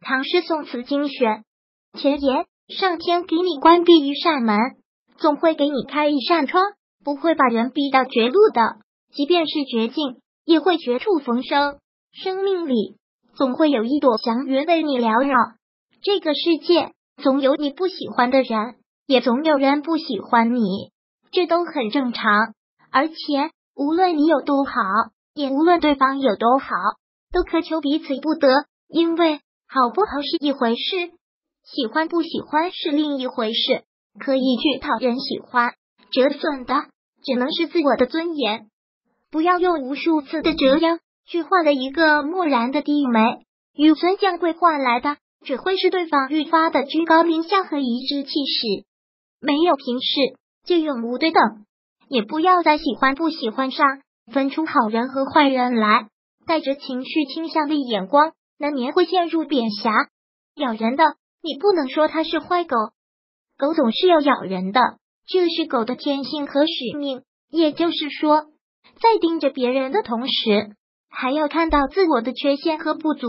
唐诗宋词精选。前言：上天给你关闭一扇门，总会给你开一扇窗，不会把人逼到绝路的。即便是绝境，也会绝处逢生。生命里总会有一朵祥云为你缭绕。这个世界总有你不喜欢的人，也总有人不喜欢你，这都很正常。而且，无论你有多好，也无论对方有多好，都苛求彼此不得。因为好不好是一回事，喜欢不喜欢是另一回事。刻意去讨人喜欢，折损的只能是自我的尊严。不要用无数次的折腰去换了一个漠然的低眉，与尊降贵换来的只会是对方愈发的居高临下和颐指气使。没有平视，就永无对等。也不要在喜欢不喜欢上分出好人和坏人来，带着情绪倾向的眼光，难免会陷入贬狭。咬人的，你不能说它是坏狗，狗总是要咬人的，这是狗的天性和使命。也就是说。在盯着别人的同时，还要看到自我的缺陷和不足。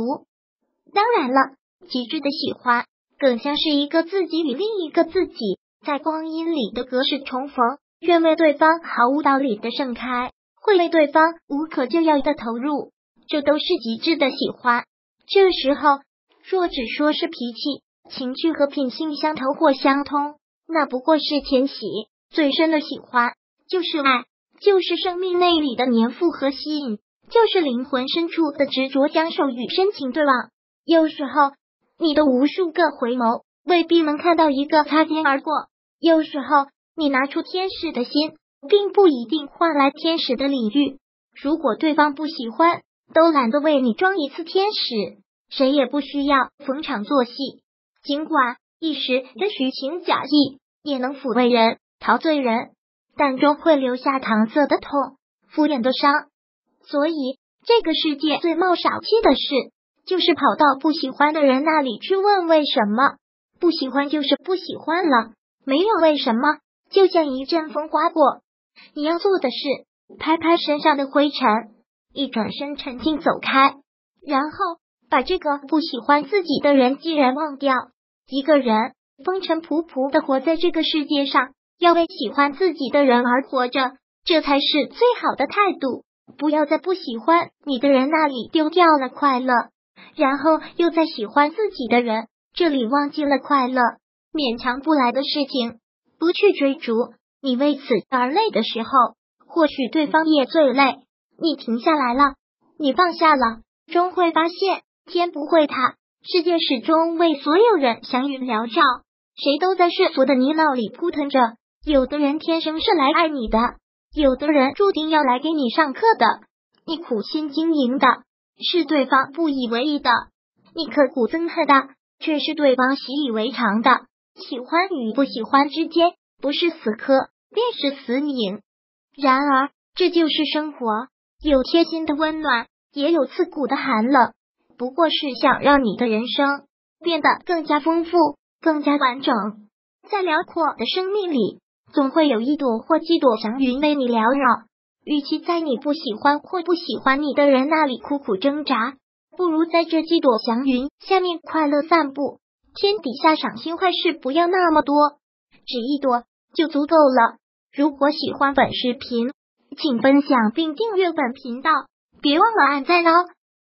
当然了，极致的喜欢更像是一个自己与另一个自己在光阴里的隔世重逢，愿为对方毫无道理的盛开，会为对方无可救药的投入，这都是极致的喜欢。这时候，若只说是脾气、情趣和品性相投或相通，那不过是浅喜。最深的喜欢就是爱。就是生命内里的粘附和吸引，就是灵魂深处的执着相守与深情对望。有时候，你的无数个回眸未必能看到一个擦肩而过；有时候，你拿出天使的心，并不一定换来天使的礼遇。如果对方不喜欢，都懒得为你装一次天使，谁也不需要逢场作戏。尽管一时的虚情假意也能抚慰人、陶醉人。但终会留下搪塞的痛、敷衍的伤，所以这个世界最冒傻气的事，就是跑到不喜欢的人那里去问为什么。不喜欢就是不喜欢了，没有为什么，就像一阵风刮过。你要做的是拍拍身上的灰尘，一转身沉静走开，然后把这个不喜欢自己的人既然忘掉。一个人风尘仆仆的活在这个世界上。要为喜欢自己的人而活着，这才是最好的态度。不要在不喜欢你的人那里丢掉了快乐，然后又在喜欢自己的人这里忘记了快乐。勉强不来的事情，不去追逐。你为此而累的时候，或许对方也最累。你停下来了，你放下了，终会发现天不会塌，世界始终为所有人祥云缭绕。谁都在世俗的泥淖里扑腾着。有的人天生是来爱你的，有的人注定要来给你上课的。你苦心经营的是对方不以为意的，你刻苦憎恨的却是对方习以为常的。喜欢与不喜欢之间，不是死磕便是死拧。然而，这就是生活，有贴心的温暖，也有刺骨的寒冷。不过是想让你的人生变得更加丰富、更加完整，在辽阔的生命里。总会有一朵或几朵祥云为你缭绕。与其在你不喜欢或不喜欢你的人那里苦苦挣扎，不如在这几朵祥云下面快乐散步。天底下赏心坏事不要那么多，只一朵就足够了。如果喜欢本视频，请分享并订阅本频道，别忘了按赞哦。